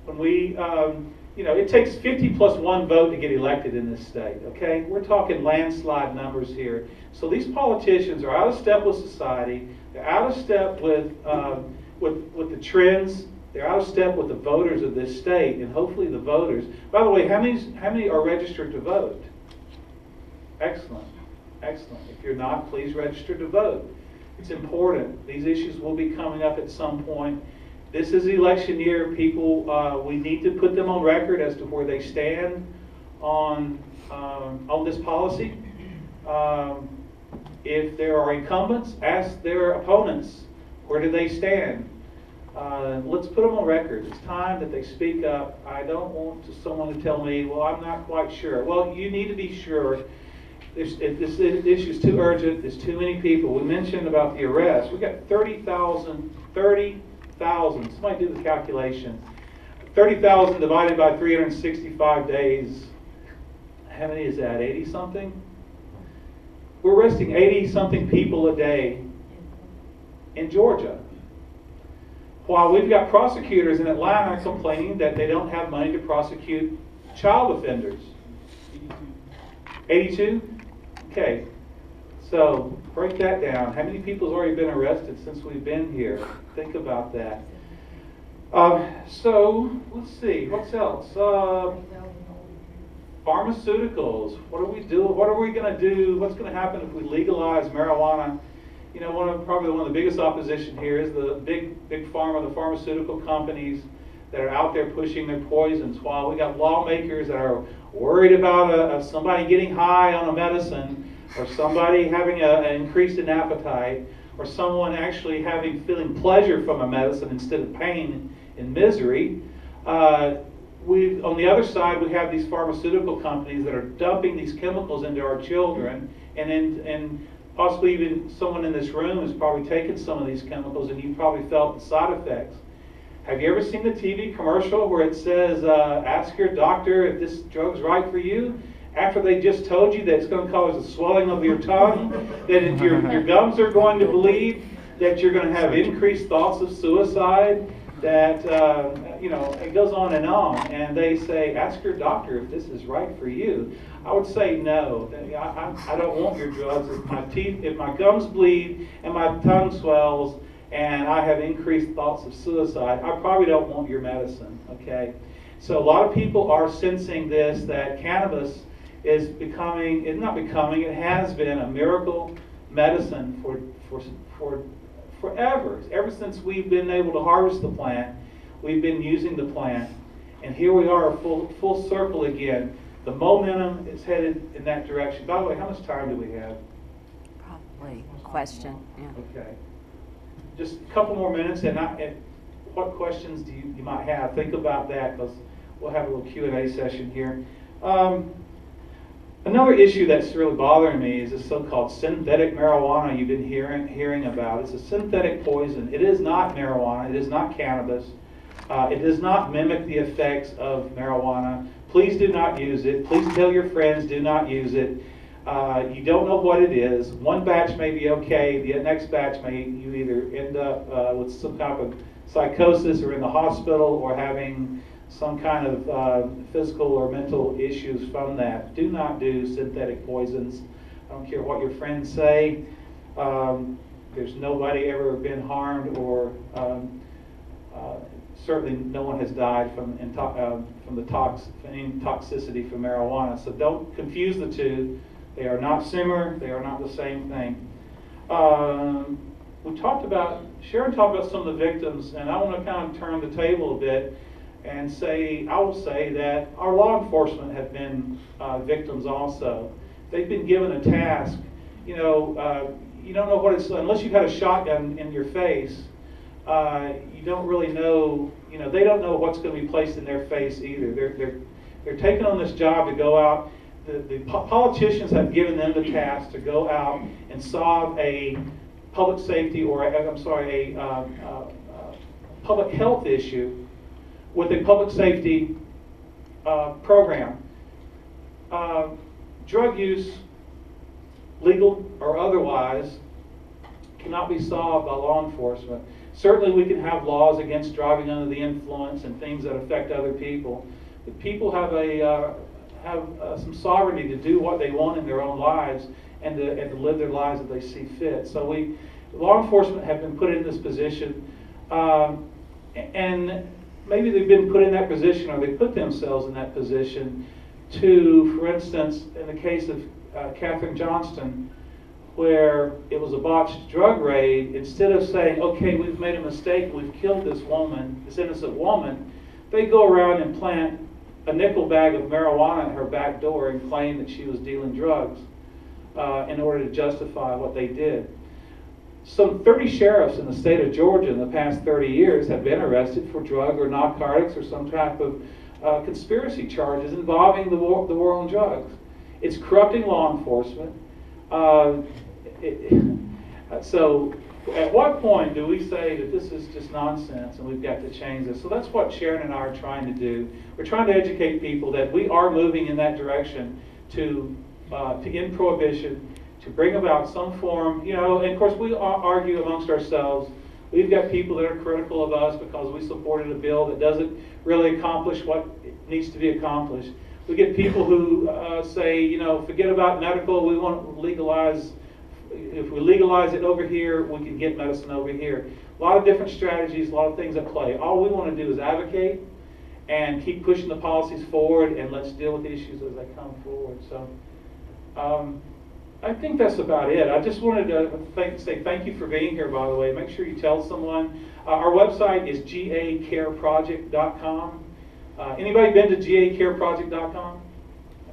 When we, um, you know, it takes 50 plus one vote to get elected in this state, okay? We're talking landslide numbers here. So these politicians are out of step with society, they're out of step with, um, with, with the trends, they're out of step with the voters of this state, and hopefully the voters. By the way, how many, how many are registered to vote? Excellent, excellent. If you're not, please register to vote. It's important. These issues will be coming up at some point. This is election year. People, uh, we need to put them on record as to where they stand on um, on this policy. Um, if there are incumbents, ask their opponents where do they stand. Uh, let's put them on record. It's time that they speak up. I don't want someone to tell me, well, I'm not quite sure. Well, you need to be sure. This, if this issue is too urgent, there's too many people. We mentioned about the arrest. We got 30,000, 30,000. Somebody do the calculation. 30,000 divided by 365 days. How many is that? 80 something? We're arresting 80 something people a day in Georgia. While we've got prosecutors in Atlanta complaining that they don't have money to prosecute child offenders. 82? Okay. So break that down. How many people's already been arrested since we've been here? Think about that. Uh, so let's see. What's else? Uh, pharmaceuticals. What are we doing? What are we going to do? What's going to happen if we legalize marijuana? You know, one of probably one of the biggest opposition here is the big big pharma, the pharmaceutical companies that are out there pushing their poisons. While we got lawmakers that are worried about a, a somebody getting high on a medicine, or somebody having a, an increase in appetite, or someone actually having feeling pleasure from a medicine instead of pain and misery. Uh, we on the other side we have these pharmaceutical companies that are dumping these chemicals into our children, and in, and possibly even someone in this room has probably taken some of these chemicals, and you probably felt the side effects. Have you ever seen the TV commercial where it says, uh, "Ask your doctor if this drug's right for you"? After they just told you that it's going to cause a swelling of your tongue, that if your, your gums are going to bleed, that you're going to have increased thoughts of suicide, that uh, you know it goes on and on. And they say ask your doctor if this is right for you. I would say no. I, I, I don't want your drugs if my teeth if my gums bleed and my tongue swells and i have increased thoughts of suicide. I probably don't want your medicine okay? So a lot of people are sensing this that cannabis is becoming it's not becoming it has been a miracle medicine for for for forever. Ever since we've been able to harvest the plant, we've been using the plant. And here we are, full, full circle again. The momentum is headed in that direction. By the way, how much time do we have? Probably question, yeah. Okay. Just a couple more minutes, and, I, and what questions do you, you might have? Think about that, because we'll have a little Q&A session here. Um, Another issue that's really bothering me is this so-called synthetic marijuana you've been hearing, hearing about. It's a synthetic poison. It is not marijuana. It is not cannabis. Uh, it does not mimic the effects of marijuana. Please do not use it. Please tell your friends do not use it. Uh, you don't know what it is. One batch may be okay. The next batch may you either end up uh, with some type of psychosis or in the hospital or having some kind of uh, physical or mental issues from that. Do not do synthetic poisons. I don't care what your friends say. Um, there's nobody ever been harmed or um, uh, certainly no one has died from, uh, from the tox, any toxicity from marijuana. So don't confuse the two. They are not similar. They are not the same thing. Um, we talked about, Sharon talked about some of the victims, and I want to kind of turn the table a bit and say, I will say that our law enforcement have been uh, victims also. They've been given a task. You know, uh, you don't know what it's, unless you've had a shotgun in your face, uh, you don't really know, you know, they don't know what's going to be placed in their face either. They're, they're, they're taking on this job to go out. The, the po- politicians have given them the task to go out and solve a public safety or, I'm sorry, a uh, uh, uh, public health issue with a public safety uh, program. Uh, drug use, legal or otherwise, cannot be solved by law enforcement. Certainly, we can have laws against driving under the influence and things that affect other people. But people have a uh, have uh, some sovereignty to do what they want in their own lives and to, and to live their lives as they see fit. So we, law enforcement have been put in this position, um, and maybe they've been put in that position or they put themselves in that position to, for instance, in the case of uh, Kathryn Johnston, where it was a botched drug raid, instead of saying, okay, we've made a mistake, we've killed this woman, this innocent woman, they go around and plant a nickel bag of marijuana at her back door and claim that she was dealing drugs uh, in order to justify what they did. Some 30 sheriffs in the state of Georgia in the past 30 years have been arrested for drug or narcotics or some type of uh, conspiracy charges involving the war, the war on drugs. It's corrupting law enforcement. Uh, it- so, at what point do we say that this is just nonsense and we've got to change this? So that's what Sharon and I are trying to do. We're trying to educate people that we are moving in that direction to uh, to end prohibition, to bring about some form. You know, and of course we argue amongst ourselves. We've got people that are critical of us because we supported a bill that doesn't really accomplish what needs to be accomplished. We get people who uh, say, you know, forget about medical. We want to legalize if we legalize it over here, we can get medicine over here. A lot of different strategies, a lot of things at play. All we want to do is advocate and keep pushing the policies forward, and let's deal with the issues as they come forward. So, um, I think that's about it. I just wanted to thank, say thank you for being here, by the way. Make sure you tell someone. Uh, our website is gacareproject.com. Uh, anybody been to gacareproject.com?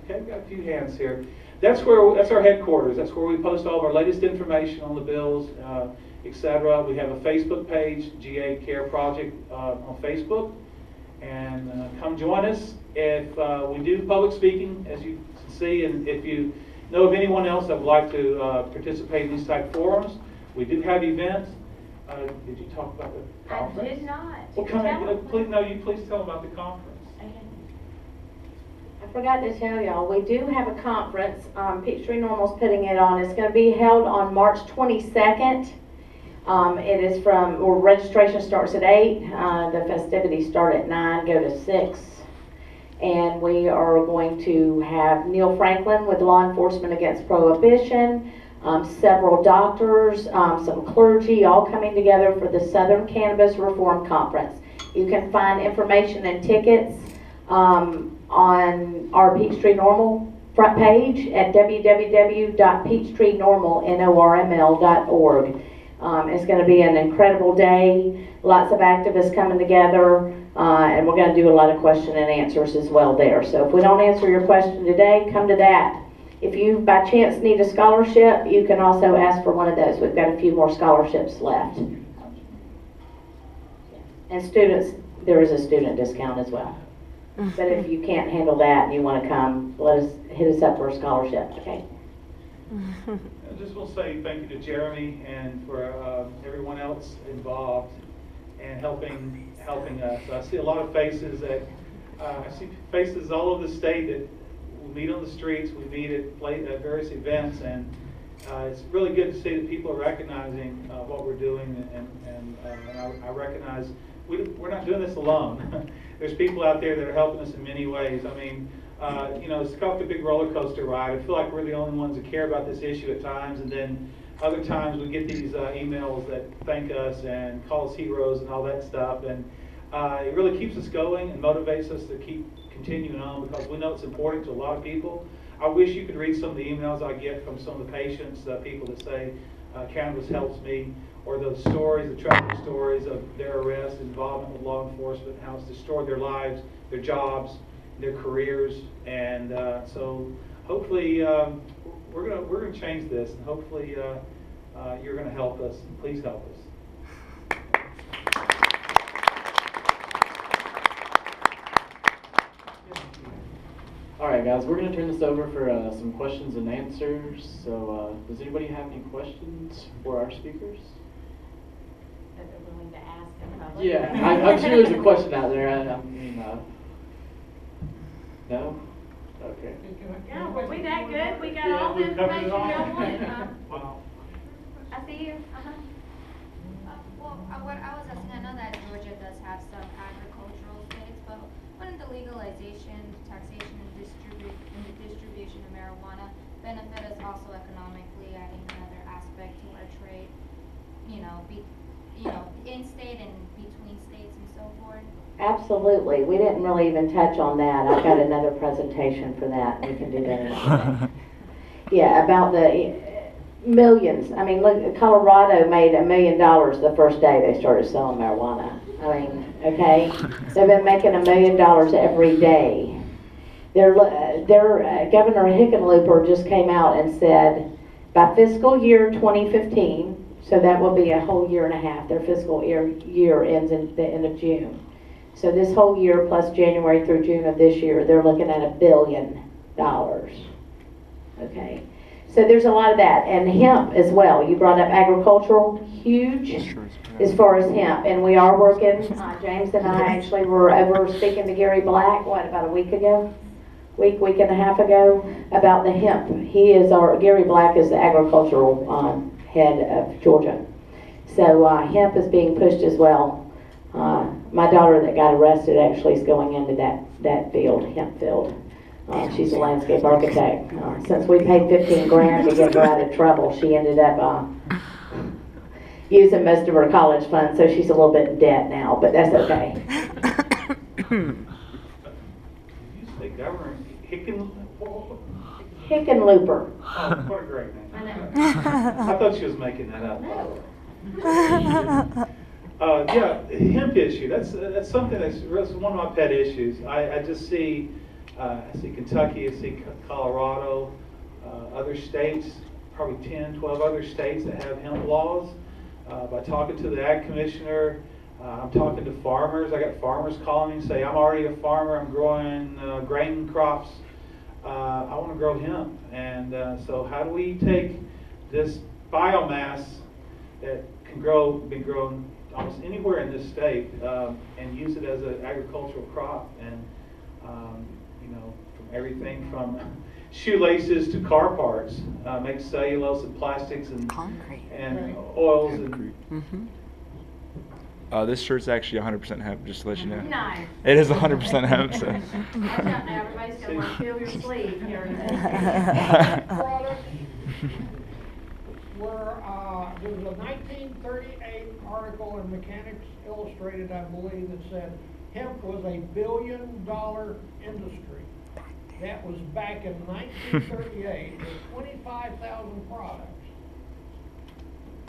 Okay, we've got a few hands here. That's where that's our headquarters. That's where we post all of our latest information on the bills, uh, etc. We have a Facebook page, GA Care Project, uh, on Facebook, and uh, come join us. If uh, we do public speaking, as you can see, and if you know of anyone else that would like to uh, participate in these type forums, we do have events. Uh, did you talk about the conference? I conference? did not. Well, come in, uh, please, no, you please tell them about the conference. I forgot to tell y'all, we do have a conference, um, Peachtree NORML's putting it on. It's gonna be held on March twenty-second. Um, it is from, or registration starts at eight, uh, the festivities start at nine, go to six. And we are going to have Neill Franklin with Law Enforcement Against Prohibition, um, several doctors, um, some clergy, all coming together for the Southern Cannabis Reform Conference. You can find information and tickets, um, on our Peachtree NORML front page at www.peachtreenorml.org. Um, it's going to be an incredible day, lots of activists coming together, uh, and we're going to do a lot of question and answers as well there. So if we don't answer your question today, come to that. If you by chance need a scholarship, you can also ask for one of those. We've got a few more scholarships left. And students, there is a student discount as well. But if you can't handle that and you wanna come, let us, hit us up for a scholarship, okay? I just will say thank you to Jeremy and for uh, everyone else involved and helping, helping us. I see a lot of faces that, uh, I see faces all over the state that we meet on the streets, we meet at play, at various events, and uh, it's really good to see that people are recognizing uh, what we're doing, and, and uh, and I I recognize, we, we're not doing this alone. There's people out there that are helping us in many ways. I mean, uh, you know, it's like a big roller coaster ride. I feel like we're the only ones that care about this issue at times, and then other times we get these uh, emails that thank us and call us heroes and all that stuff, and uh, it really keeps us going and motivates us to keep continuing on because we know it's important to a lot of people. I wish you could read some of the emails I get from some of the patients, uh, people that say uh, cannabis helps me, or those stories, the tragic stories of their arrest, involvement with law enforcement, how it's destroyed their lives, their jobs, their careers, and uh, so hopefully um, we're gonna we're gonna change this, and hopefully uh, you're gonna help us. Please help us. All right, guys, we're gonna turn this over for uh, some questions and answers. So, uh, does anybody have any questions for our speakers? That they're willing to ask in public. Yeah, I, I'm sure there's a question out there. I, I mean, uh, no? Okay. Yeah, were we that good? We got Yeah, all the we've covered it information all. y'all wanted, huh? Wow. I see you, uh-huh. Uh, Well, uh, what I was asking, I know that Georgia does have some agricultural states, but wouldn't the legalization, taxation, and distribute, and the distribution of marijuana benefit us also economically, adding another aspect to our trade? You know, be, you know, in-state and between states and so forth? Absolutely, we didn't really even touch on that, I've got another presentation for that, we can do that. Yeah, about the millions, I mean, look, Colorado made a million dollars the first day they started selling marijuana. I mean, okay, they've been making a million dollars every day. Their, uh, their uh, Governor Hickenlooper just came out and said, by fiscal year 2015, so that will be a whole year and a half, their fiscal year, year ends in the end of June. So this whole year plus January through June of this year, they're looking at a billion dollars. Okay, so there's a lot of that, and hemp as well. You brought up agricultural, huge as far as hemp, and we are working. Uh, James and I actually were over speaking to Gary Black, what, about a week ago? Week, week and a half ago, about the hemp. He is our, Gary Black is the agricultural, um, head of Georgia. So, uh, hemp is being pushed as well. Uh, my daughter that got arrested actually is going into that, that field, hemp field. Uh, she's a landscape architect. Uh, since we paid fifteen grand to get her out of trouble, she ended up, uh, using most of her college funds, so she's a little bit in debt now, but that's okay. Did you say Governor Hicken? Hickenlooper. Oh, what a great name. I know. I thought she was making that up. Uh, yeah, hemp issue, that's, that's something that's, that's one of my pet issues. I, I just see, I see Kentucky, I see Colorado, uh, other states, probably 10, 12 other states that have hemp laws. Uh, by talking to the ag commissioner, uh, I'm talking to farmers, I got farmers calling me, and say, I'm already a farmer, I'm growing, uh, grain crops. Uh, I wanna grow hemp, and, uh, so how do we take this biomass that can grow, be grown almost anywhere in this state, um, and use it as an agricultural crop. And, um, everything from shoelaces to car parts, uh, make cellulose and plastics and, Concrete. and oils and. Mhm. Uh, this shirt's actually 100% hemp, just to let you know. Nice. It is 100% hemp. So. Watch out now, everybody's gonna want to feel your sleeve here in a minute. products were, uh, there was a nineteen thirty-eight article in Mechanics Illustrated, I believe, that said hemp was a billion-dollar industry. That was back in nineteen thirty-eight, with twenty-five thousand products.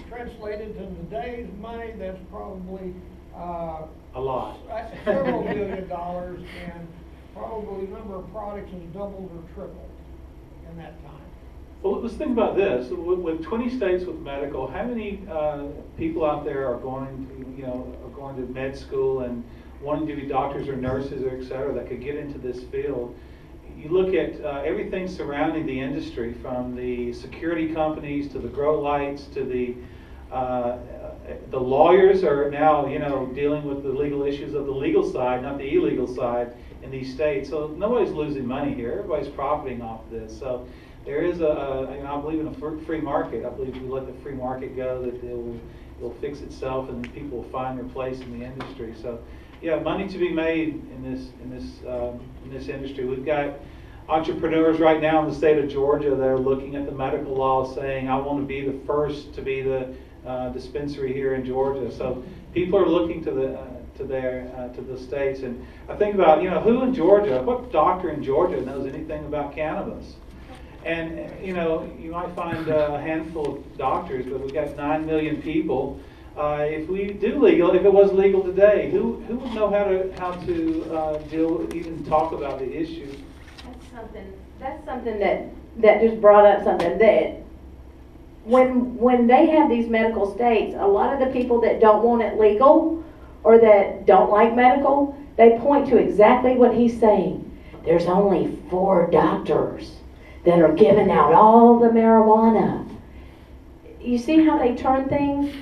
Translated to today's money, that's probably, uh, A lot. several billion dollars, and probably the number of products has doubled or tripled in that time. Well, let's think about this. With, with 20 states with medical, how many uh, people out there are going, to, you know, are going to med school and wanting to be doctors or nurses or et cetera that could get into this field. You look at uh, everything surrounding the industry, from the security companies to the grow lights to the uh, the lawyers are now, you know, dealing with the legal issues of the legal side, not the illegal side in these states. So nobody's losing money here. Everybody's profiting off of this. So there is a, a you know, I believe in a free market. I believe if we let the free market go, that it will, it'll fix itself and people will find their place in the industry. So, yeah, money to be made in this in this um, in this industry. We've got entrepreneurs right now in the state of Georgia that are looking at the medical law, saying, "I want to be the first to be the uh, dispensary here in Georgia." So people are looking to the uh, to their uh, to the states, and I think about you know who in Georgia, what doctor in Georgia knows anything about cannabis? And, you know, you might find uh, a handful of doctors, but we've got nine million people. Uh, if we do legal, if it was legal today, who, who would know how to, how to uh, deal, even talk about the issue? That's something, that's something that, that just brought up something that, when, when they have these medical states, a lot of the people that don't want it legal or that don't like medical, they point to exactly what he's saying. There's only four doctors that are giving out all the marijuana. You see how they turn things?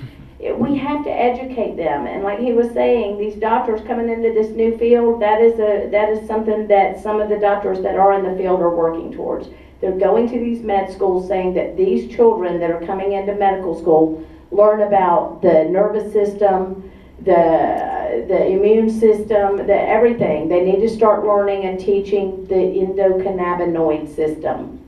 We have to educate them, and like he was saying, these doctors coming into this new field, that is a, that is something that some of the doctors that are in the field are working towards. They're going to these med schools saying that these children that are coming into medical school learn about the nervous system, the, the immune system, the everything. They need to start learning and teaching the endocannabinoid system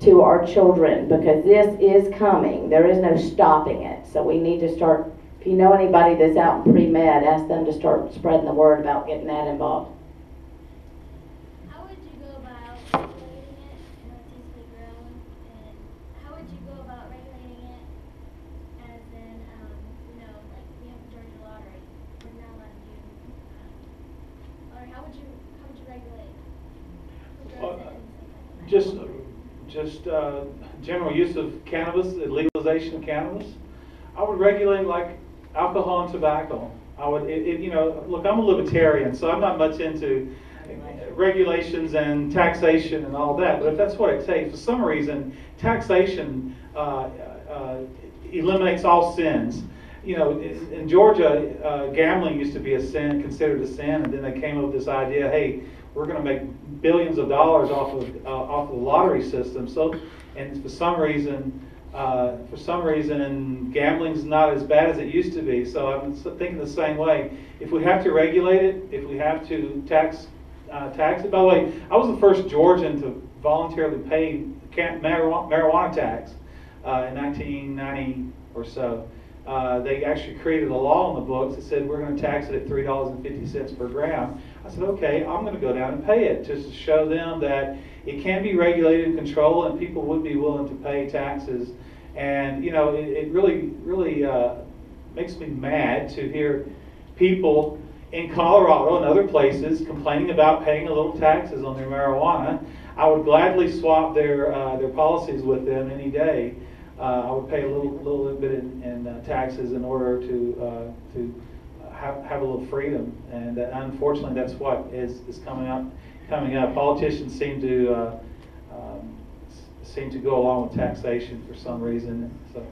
to our children because this is coming. There is no stopping it. So we need to start, if you know anybody that's out in pre-med, ask them to start spreading the word about getting that involved. How would you go about regulating it and artistically grown? And how would you go about regulating it as in, um, you know, like we have the Georgia lottery, we're not allowed to do, um, or how would you, how would you regulate? who grows Well, it and stuff like that? Just, just uh, general use of cannabis, the legalization of cannabis. I would regulate like alcohol and tobacco. I would, it, it, you know, look, I'm a libertarian, so I'm not much into regulations and taxation and all that. But if that's what it takes, for some reason, taxation uh, uh, eliminates all sins. You know, in, in Georgia, uh, gambling used to be a sin, considered a sin, and then they came up with this idea: hey, we're going to make billions of dollars off of uh, off the lottery system. So, and for some reason, uh, for some reason, gambling's not as bad as it used to be. So I'm thinking the same way. If we have to regulate it, if we have to tax uh, tax it. By the way, I was the first Georgian to voluntarily pay marijuana, tax uh, in 1990 or so. Uh, they actually created a law in the books that said we're going to tax it at three dollars and fifty cents per gram. I said, okay, I'm going to go down and pay it just to show them that it can be regulated and controlled, and people would be willing to pay taxes. And you know, it, it really, really uh, makes me mad to hear people in Colorado and other places complaining about paying a little taxes on their marijuana. I would gladly swap their uh, their policies with them any day. Uh, I would pay a little little bit in, in uh, taxes in order to uh, to have, have a little freedom. And uh, unfortunately, that's what is, is coming up. Coming up, politicians seem to uh, um, seem to go along with taxation for some reason. So.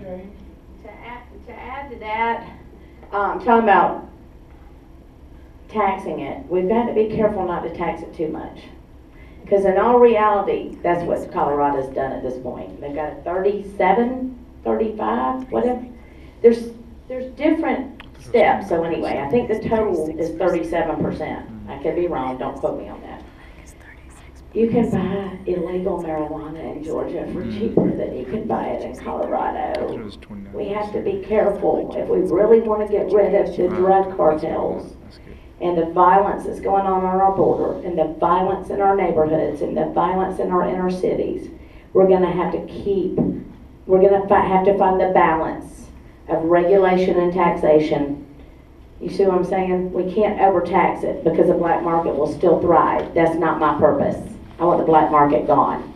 Jane? To add, to add to that, um, talking about taxing it, we've got to be careful not to tax it too much. Because in all reality, that's what Colorado's done at this point. They've got a 37, 35, whatever. There's, there's different steps, so anyway, I think the total is 37%. I could be wrong, don't quote me on that. You can buy illegal marijuana in Georgia for mm-hmm. cheaper than you can buy it in Colorado. It was 29. We have to be careful if we really want to get rid of the drug cartels and the violence that's going on on our border and the violence in our neighborhoods and the violence in our inner cities. We're gonna have to keep, we're gonna fi- have to find the balance of regulation and taxation. You see what I'm saying? We can't overtax it because the black market will still thrive. That's not my purpose. I want the black market gone.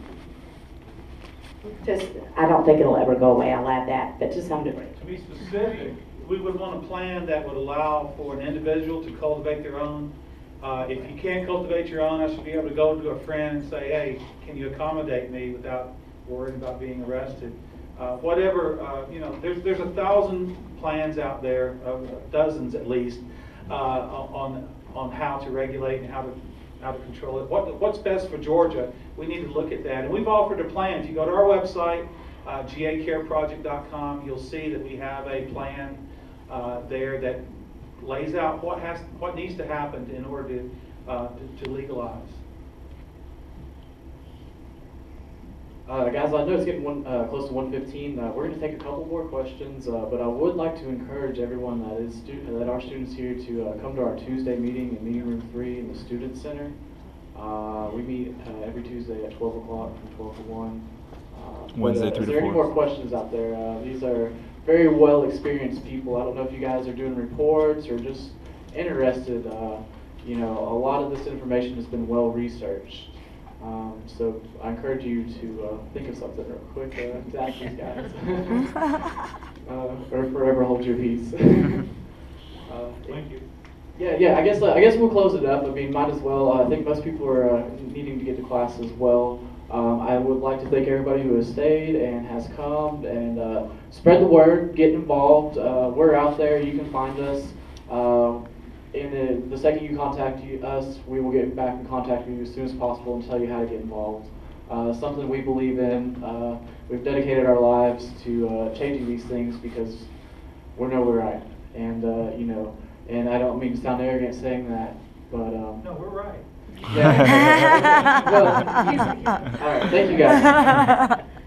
Just, I don't think it'll ever go away, I'll add that, but to some degree. To be specific, we would want a plan that would allow for an individual to cultivate their own. Uh, if you can't cultivate your own, I should be able to go to a friend and say, hey, can you accommodate me without worrying about being arrested? Uh, whatever, uh, you know, there's, there's a thousand plans out there, uh, dozens at least, uh, on, on how to regulate and how to, how to control it. What, what's best for Georgia? We need to look at that. And we've offered a plan. If you go to our website, uh, gacareproject.com, you'll see that we have a plan uh, there that lays out what has, what needs to happen in order to, to, to legalize. Uh, guys, I know it's getting one, uh, close to 1:15. Uh, we're going to take a couple more questions, uh, but I would like to encourage everyone that is that are students here to uh, come to our Tuesday meeting in meeting room three in the student center. Uh, we meet uh, every Tuesday at 12 o'clock from 12 to 1. Uh, but, Wednesday, uh, three Is there any more questions out there? Uh, these are very well experienced people. I don't know if you guys are doing reports or just interested. Uh, you know, a lot of this information has been well researched. Um, so I encourage you to uh, think of something real quick uh, to ask these guys. uh, or forever hold your peace. uh, Thank you. Yeah, yeah. I guess uh, I guess we'll close it up. I mean, might as well. Uh, I think most people are uh, needing to get to class as well. Um, I would like to thank everybody who has stayed and has come and uh, spread the word. Get involved. Uh, we're out there. You can find us. And the, the second you contact you, us, we will get back in contact with you as soon as possible and tell you how to get involved. Uh, something we believe in. Uh, we've dedicated our lives to uh, changing these things because we're nowhere right. And uh, you know, and I don't mean to sound arrogant saying that, but um, No, we're right. yeah. well, all right. Thank you guys.